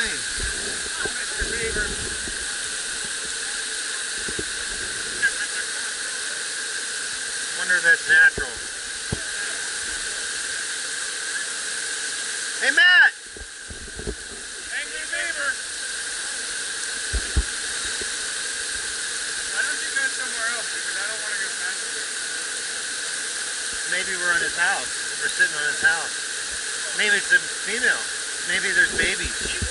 Wonder that's natural. Hey, Matt! Angry Beaver! Why don't you go somewhere else? Because I don't want to go past Maybe we're on his house. We're sitting on his house. Maybe it's a female. Maybe there's babies.